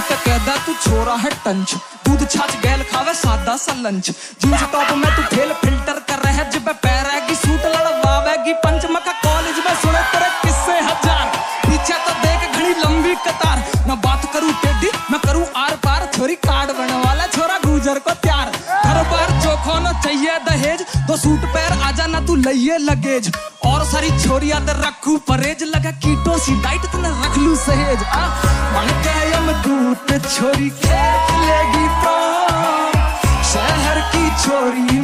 का कहदा तू छोरा है टंच। दूध छाछ गैल खावे, सादा सा लंच जींस टॉप में तू फेल फ़िल्टर कर रहे, जब पैरेगी सूट लड़वावेगी, पंच मका कॉलेज में सुने तेरे किस्से हज़ार। पीछे तो देख घड़ी लंबी कतार। मैं बात करूँ टेडी मैं करूँ आर पार। छोरी कार्ड बने वाला छोरा गुजर को त्यार। हर बार चोखो न चाहिए दहेज, दो सूट पैर आजा ना तू लइये लगेज। और सारी छोरिया ते रखू परहेज, लगा कीटो सी डाइट तने रख लू सहेज। आ मन के दूत छोरी खेलेगी तो शहर की छोरी